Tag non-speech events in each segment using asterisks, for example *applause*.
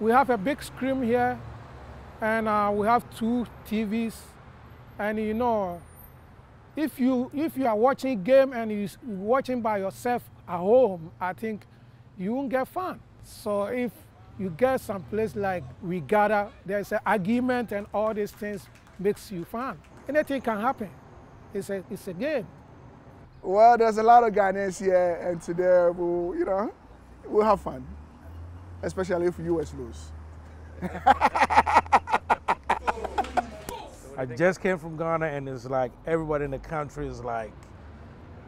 we have a big screen here, and uh, we have two TVs, and you know, if you if you are watching game and you watching by yourself at home, I think you won't get fun. So if you get some place like we gather, there's an argument and all these things makes you fun. Anything can happen. It's a it's a game. Well, there's a lot of Ghanaians here, and today we'll you know we'll have fun, especially if US lose. I just came from Ghana, and it's like everybody in the country is like,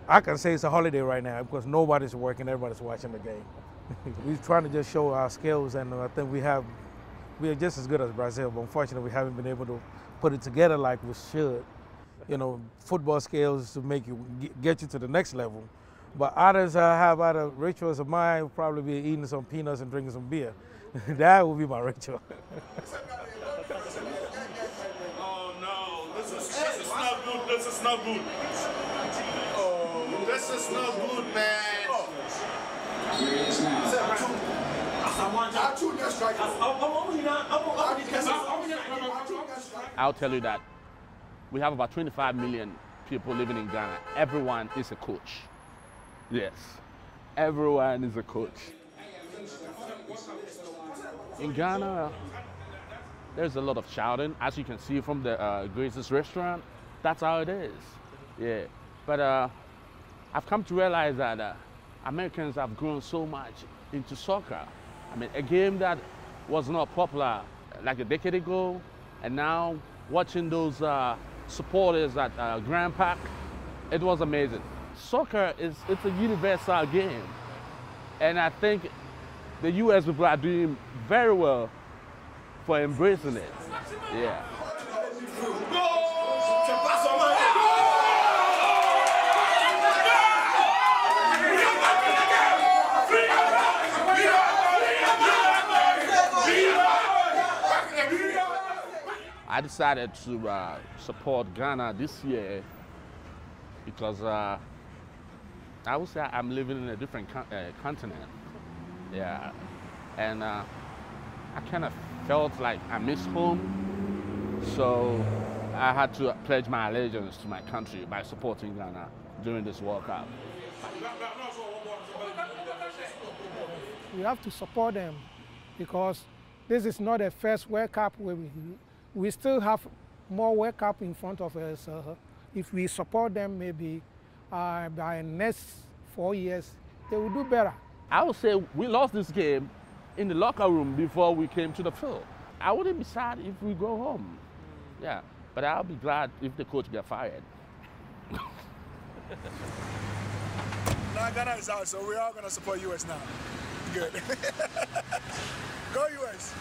I can say it's a holiday right now because nobody's working, everybody's watching the game. *laughs* We're trying to just show our skills, and I think we have, we are just as good as Brazil, but unfortunately, we haven't been able to put it together like we should. You know, football skills to make you get you to the next level. But others uh, have other rituals of mine, will probably be eating some peanuts and drinking some beer. *laughs* that would be my ritual. This is not good. Oh, this is not good, man. I'll tell you that we have about 25 million people living in Ghana. Everyone is a coach. Yes, everyone is a coach. In Ghana, there's a lot of shouting, as you can see from the uh, Grace's restaurant that's how it is. Yeah. But uh, I've come to realize that uh, Americans have grown so much into soccer. I mean, a game that was not popular like a decade ago, and now watching those uh, supporters at uh, Grant Park, it was amazing. Soccer is it's a universal game, and I think the U.S. people are doing very well for embracing it. Yeah. I decided to uh, support Ghana this year because uh, I would say I'm living in a different con uh, continent. Yeah, and uh, I kind of felt like I missed home, so I had to pledge my allegiance to my country by supporting Ghana during this World Cup. We have to support them because this is not the first World Cup where we we still have more World Cup in front of us. Uh, if we support them, maybe uh, by next four years, they will do better. I would say we lost this game in the locker room before we came to the field. I wouldn't be sad if we go home. Yeah, but I'll be glad if the coach get fired. *laughs* now Ghana is out, so we're all gonna support US now. Good. *laughs* go US.